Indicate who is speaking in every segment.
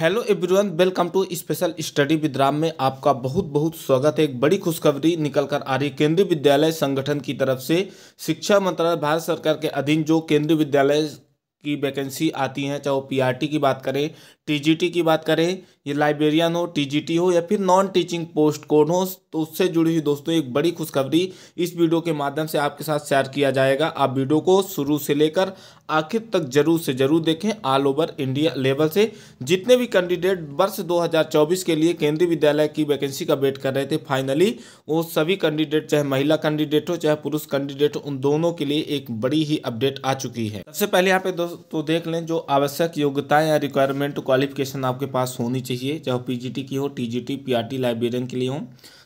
Speaker 1: Hello everyone welcome to special study with Ram में आपका बहुत बहुत स्वागत है। एक बड़ी खुशखबरी निकल कर आ रही केंद्रीय विद्यालय संगठन की तरफ़ से शिक्षा मंत्रालय, भारत सरकार के अधीन जो केंद्रीय विद्यालय की वैकेंसी आती हैं, चाहे वो पीआरटी की बात करें टीजीटी की बात करें, ये लाइब्रेरियन हो टीजीटी हो, या फिर नॉन टीचिंग पोस्ट कोड हो तो उससे जुड़ी हुई दोस्तों एक बड़ी खुशखबरी इस वीडियो के माध्यम से आपके साथ शेयर किया जाएगा। आप वीडियो को शुरू से लेकर आखिर तक ज़रूर से ज़रूर देखें ऑल ओवर इंडिया लेवल से। जितने भी कैंडिडेट वर्ष 2024 के लिए केंद्रीय विद्यालय की वैकेंसी का वेट कर रहे थे फाइनली वो सभी कैंडिडेट चाहे महिला कैंडिडेट हो, चाहे पुरुष कैंडिडेट उन दोनों के लिए एक बड़ी ही अपडेट आ चुकी है। सबसे पहले यहाँ पे दोस्तों देख लें जो आवश्यक योग्यताएँ या रिक्वायरमेंट क्वालिफिकेशन आपके पास होनी चाहिए, चाहे पीजीटी की हो टीजीटी पीआरटी लाइब्रेरियन के लिए हो।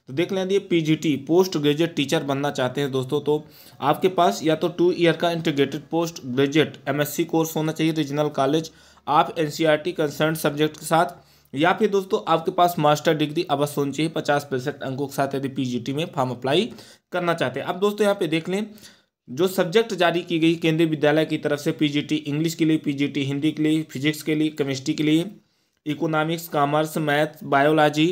Speaker 1: तो देख लें पीजीटी पोस्ट ग्रेजुएट टीचर बनना चाहते हैं दोस्तों तो आपके पास या तो टू ईयर का integrated post graduate MSc course होना चाहिए रीजनल कॉलेज आप एनसीईआरटी कंसर्न सब्जेक्ट के साथ, या फिर दोस्तों आपके पास मास्टर डिग्री अवश्य होनी चाहिए, पचास प्रतिशत अंकों के साथ यदि पीजीटी में फॉर्म अप्लाई करना चाहते हैं। अब दोस्तों यहाँ पे देख लें जो सब्जेक्ट जारी की गई केंद्रीय विद्यालय की तरफ़ से पीजीटी इंग्लिश के लिए पीजीटी हिंदी के लिए फिजिक्स के लिए केमिस्ट्री के लिए इकोनॉमिक्स कॉमर्स मैथ बायोलॉजी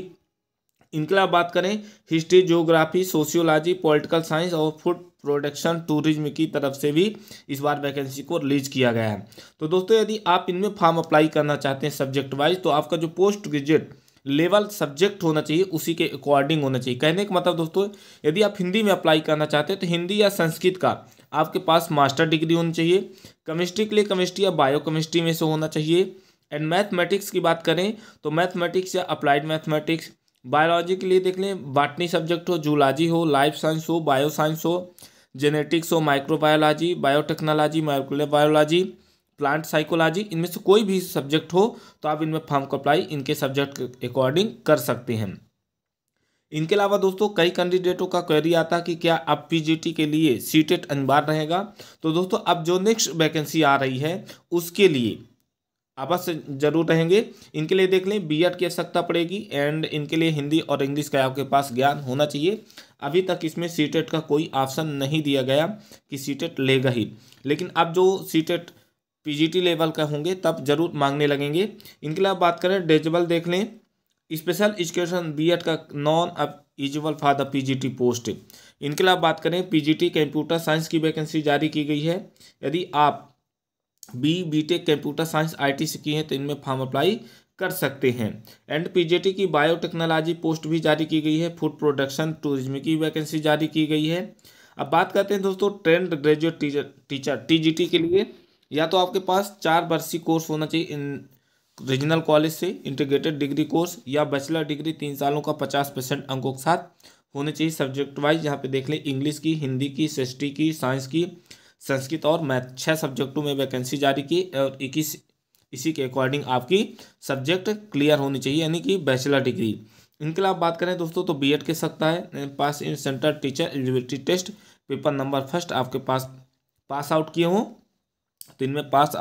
Speaker 1: इनके अलावा बात करें history geography sociology political science और फ़ूड प्रोडक्शन टूरिज़्म की तरफ़ से भी इस बार वैकेंसी को रिलीज़ किया गया है। तो दोस्तों, यदि आप इनमें फॉर्म अप्लाई करना चाहते हैं सब्जेक्ट वाइज तो आपका जो पोस्ट ग्रेजुएट लेवल सब्जेक्ट होना चाहिए, उसी के अकॉर्डिंग होना चाहिए। कहने का मतलब दोस्तों, यदि आप हिंदी में अप्लाई करना चाहते हैं तो हिंदी या संस्कृत का आपके पास मास्टर डिग्री होनी चाहिए। केमिस्ट्री के लिए केमिस्ट्री या बायो केमिस्ट्री में से होना चाहिए। एंड मैथमेटिक्स की बात करें तो मैथमेटिक्स या अप्लाइड मैथमेटिक्स बायोलॉजी के लिए देख लें बाटनी सब्जेक्ट हो जूलॉजी हो लाइफ साइंस हो बायो साइंस हो जेनेटिक्स हो microbiology biotechnology micro biology plant psychology इनमें से कोई भी सब्जेक्ट हो तो आप इनमें फॉर्म को अप्लाई इनके सब्जेक्ट के अकॉर्डिंग कर सकते हैं। इनके अलावा दोस्तों, कई कैंडिडेटों का क्वेरी आता है कि क्या अब पीजीटी के लिए सीटेट अनिवार्य रहेगा? तो दोस्तों, अब जो नेक्स्ट वैकेंसी आ रही है, उसके लिए अवश्य ज़रूर रहेंगे। इनके लिए देख लें बीएड की आवश्यकता पड़ेगी एंड इनके लिए हिंदी और इंग्लिश का आपके पास ज्ञान होना चाहिए। अभी तक इसमें सीटेट का कोई ऑप्शन नहीं दिया गया कि सीटेट लेगा ही। लेकिन अब जो सीटेट पीजीटी लेवल का होंगे, तब ज़रूर मांगने लगेंगे। इनके लिए बात करें डेजबल देख लें। स्पेशल एजुकेशन बीएड का नॉन अब eligible for the PGT post इनके लिए बात करें पीजीटी कंप्यूटर साइंस की वैकेंसी जारी की गई है। यदि आप B BTech computer science IT से की हैं तो इनमें फॉर्म अप्लाई कर सकते हैं। एंड पीजीटी की बायोटेक्नोलॉजी पोस्ट भी जारी की गई है। फ़ूड प्रोडक्शन टूरिज़्म की वैकेंसी जारी की गई है। अब बात करते हैं दोस्तों trained graduate teacher teacher TGT के लिए। या तो आपके पास चार वर्षीय कोर्स होना चाहिए, इन रीजनल कॉलेज से इंटीग्रेटेड डिग्री कोर्स या बैचलर डिग्री तीन सालों का पचास परसेंट अंकों के साथ होने चाहिए। सब्जेक्ट वाइज यहाँ पे देख लें इंग्लिश की हिंदी की एस की साइंस की, संस्कृत और मैथ। छः सब्जेक्टों में वैकेंसी जारी की और इक्कीस, इसी के अकॉर्डिंग आपकी सब्जेक्ट क्लियर होनी चाहिए, यानी कि बैचलर डिग्री इनके अलावा बात करें दोस्तों तो बीएड के सकता है pass in centre teacher eligibility test paper number first आपके पास पास आउट किए हों। तो इनमें पास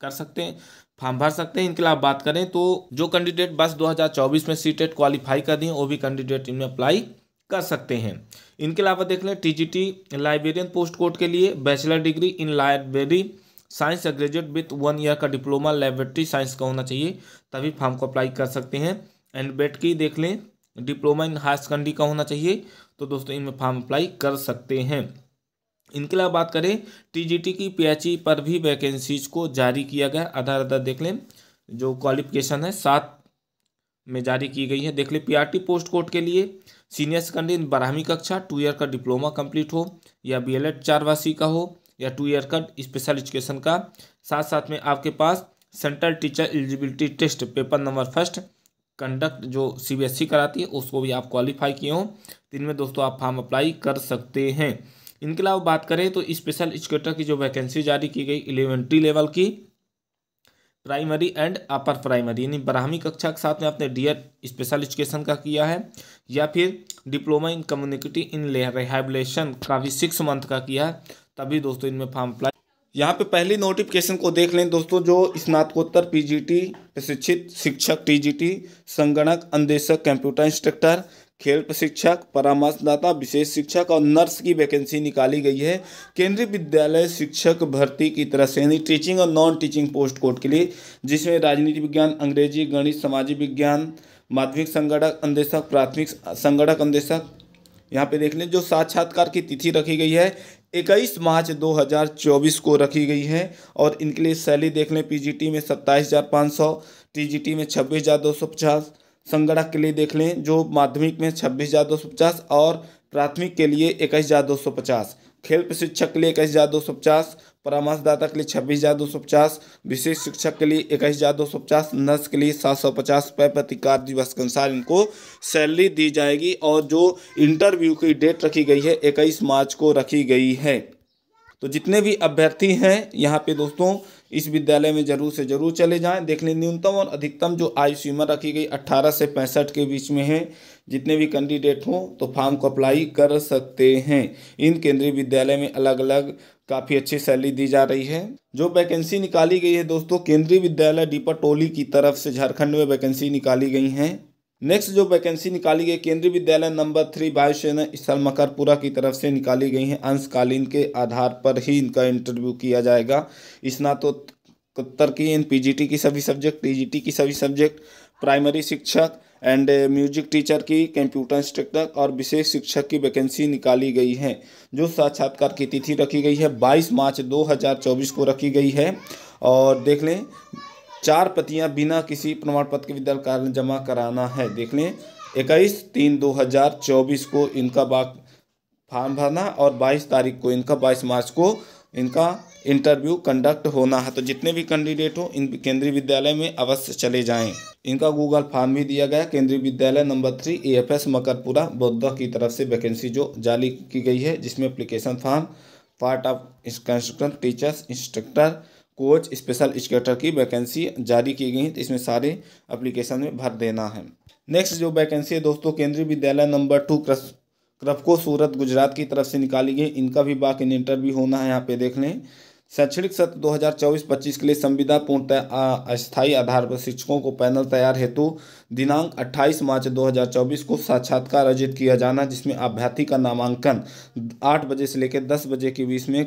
Speaker 1: कर सकते हैं, फॉर्म भर सकते हैं, इनके अलावा बात करें तो जो कैंडिडेट बस 2024 में सीटेट क्वालिफाई कर दिए, वो भी कैंडिडेट इनमें अप्लाई कर सकते हैं। इनके अलावा देख लें टीजीटी लाइब्रेरियन पोस्ट कोड के लिए bachelor degree in library science या ग्रेजुएट विथ वन ईयर का डिप्लोमा लेबोरेटरी साइंस का होना चाहिए, तभी फॉर्म को अप्लाई कर सकते हैं। एंड बेट की देख लें डिप्लोमा इन हायर सेकेंडरी का होना चाहिए तो दोस्तों इनमें फॉर्म अप्लाई कर सकते हैं। इनके अलावा बात करें टीजीटी की पीएचई पर भी वैकेंसीज को जारी किया गया। आधार आधार देख लें, जो क्वालिफिकेशन है, सात में जारी की गई है। देख लें पीआरटी पोस्ट कोड के लिए सीनियर सेकेंडरी बारहवीं कक्षा टू ईयर का डिप्लोमा कंप्लीट हो, या बी एल वासी का हो, या टू ईयर का स्पेशल एजुकेशन का। साथ साथ में आपके पास central teacher eligibility test paper number first conduct जो सीबीएसई कराती है, उसको भी आप क्वालिफाई किए हों। तो इनमें दोस्तों आप फॉर्म अप्लाई कर सकते हैं। इनके अलावा बात करें तो स्पेशल एजुकेटर की जो वैकेंसी जारी की गई इलेवेंट्री लेवल की प्राइमरी एंड अपर प्राइमरी यानी बारहवीं कक्षा के साथ में आपने डी स्पेशल एजुकेशन का किया है, या फिर diploma in community in rehabilitation का भी सिक्स मंथ का किया है, तभी दोस्तों इनमें फॉर्म अप्लाई यहाँ पे पहली नोटिफिकेशन को देख लें दोस्तों, जो स्नातकोत्तर पीजीटी प्रशिक्षित शिक्षक टीजीटी संगणक, अंदेशक कंप्यूटर इंस्ट्रक्टर खेल प्रशिक्षक, परामर्शदाता, विशेष शिक्षक और नर्स की वैकेंसी निकाली गई है। केंद्रीय विद्यालय शिक्षक भर्ती की तरह से, यानी टीचिंग और नॉन टीचिंग पोस्ट कोड के लिए, जिसमें राजनीति विज्ञान, अंग्रेज़ी, गणित, सामाजिक विज्ञान, माध्यमिक संगठक अंदेशक, प्राथमिक संगठक अंदेशक, यहाँ पे देख लें, जो साक्षात्कार की तिथि रखी गई है, इक्कीस मार्च 2024 को रखी गई है, और इनके लिए सैलरी देख लें, पीजीटी में सत्ताईस हज़ार पाँच सौ, टीजीटी में छब्बीस हज़ार दो सौ पचास संगणक के लिए देख लें, जो माध्यमिक में छब्बीस हज़ार दो सौ पचास और प्राथमिक के लिए इक्कीस हज़ार दो सौ पचास। खेल प्रशिक्षक के लिए इक्कीस हज़ार दो सौ पचास, परामर्शदाता के लिए छब्बीस हज़ार दो सौ पचास, विशेष शिक्षक के लिए इक्कीस हज़ार दो सौ पचास, नर्स के लिए सात सौ पचास रुपये प्रति कार्य दिवस के अनुसार इनको सैलरी दी जाएगी और जो इंटरव्यू की डेट रखी गई है, इक्कीस मार्च को रखी गई है। तो जितने भी अभ्यर्थी हैं, यहाँ पे दोस्तों, इस विद्यालय में ज़रूर से ज़रूर चले जाएँ। देख लें न्यूनतम और अधिकतम जो आयु सीमा रखी गई अट्ठारह से पैंसठ के बीच में है। जितने भी कैंडिडेट हों तो फॉर्म को अप्लाई कर सकते हैं। इन केंद्रीय विद्यालय में अलग अलग काफ़ी अच्छी सैलरी दी जा रही है। जो वैकेंसी निकाली गई है दोस्तों, केंद्रीय विद्यालय डीपा टोली की तरफ़ से झारखंड में वैकेंसी निकाली गई हैं। नेक्स्ट जो वैकेंसी निकाली गई, केंद्रीय विद्यालय नंबर थ्री वायुसेना स्थल मकरपुरा की तरफ़ से निकाली गई हैं। अंशकालीन के आधार पर ही इनका इंटरव्यू किया जाएगा। स्नातोत्तर की इन पीजीटी की सभी सब्जेक्ट टीजीटी की सभी सब्जेक्ट प्राइमरी शिक्षक एंड म्यूज़िक टीचर की कंप्यूटर इंस्ट्रक्टर और विशेष शिक्षक की वैकेंसी निकाली गई है। जो साक्षात्कार की तिथि रखी गई है 22 मार्च 2024 को रखी गई है। और देख लें चार प्रतियाँ बिना किसी प्रमाण पत्र के विद्यालय कार्य जमा कराना है। देख लें, इक्कीस तीन दो हज़ार चौबीस को इनका बाग फॉर्म भरना और बाईस तारीख को इनका, बाईस मार्च को इनका इंटरव्यू कंडक्ट होना है। तो जितने भी कैंडिडेट हो, इन केंद्रीय विद्यालय में अवश्य चले जाएँ। इनका गूगल फॉर्म भी दिया गया Kendriya Vidyalaya number three A F S Makarpura, Buddha की तरफ़ से वैकेंसी जो जारी की गई है, जिसमें application form part of constructor teachers instructor coach special educator की वैकेंसी जारी की गई है तो इसमें सारे अप्लीकेशन में भर देना है। नेक्स्ट जो वैकेंसी है दोस्तों, केंद्रीय विद्यालय नंबर टू क्रफको सूरत, गुजरात की तरफ़ से निकाली गई। इनका भी बाकी इंटरव्यू होना है, यहाँ पे देख लें। शैक्षणिक सत्र 2024-25 के लिए संविदा पूर्णतः अस्थायी आधार पर शिक्षकों को पैनल तैयार हेतु दिनांक 28 मार्च 2024 को साक्षात्कार आयोजित किया जाना, जिसमें अभ्यर्थी का नामांकन 8 बजे से लेकर 10 बजे के बीच में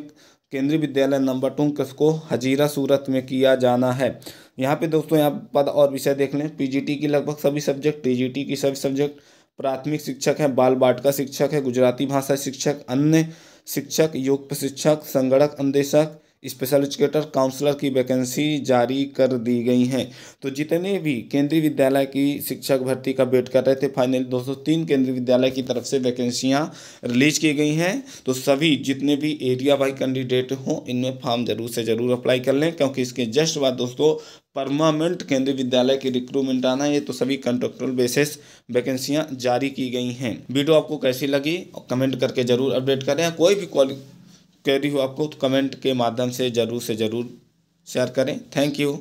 Speaker 1: केंद्रीय विद्यालय नंबर टू किसको हजीरा सूरत में किया जाना है? यहाँ पे दोस्तों, यहाँ पद और विषय देख लें। पीजीटी की लगभग सभी सब्जेक्ट टीजीटी की सभी सब्जेक्ट प्राथमिक शिक्षक है, बाल बाटका शिक्षक है, गुजराती भाषा शिक्षक, अन्य शिक्षक, योग प्रशिक्षक, संगणक अंदेशक स्पेशल एजुकेटर काउंसलर की वैकेंसी जारी कर दी गई हैं। तो जितने भी केंद्रीय विद्यालय की शिक्षक भर्ती का वेट कर रहे थे, फाइनल दो तीन केंद्रीय विद्यालय की तरफ़ से वैकेंसियाँ रिलीज़ की गई हैं। तो सभी जितने भी एरिया वाइज कैंडिडेट हों, इनमें फॉर्म ज़रूर से ज़रूर अप्लाई कर लें, क्योंकि इसके जस्ट बाद दोस्तों परमानेंट केंद्रीय विद्यालय की रिक्रूटमेंट आना ये तो सभी कंट्रेक्चुअल बेसिस वैकेंसियाँ जारी की गई हैं। वीडियो आपको कैसी लगी, कमेंट करके ज़रूर अपडेट करें। कोई भी क्वेरी हो आपको तो कमेंट के माध्यम से ज़रूर से ज़रूर शेयर करें। Thank you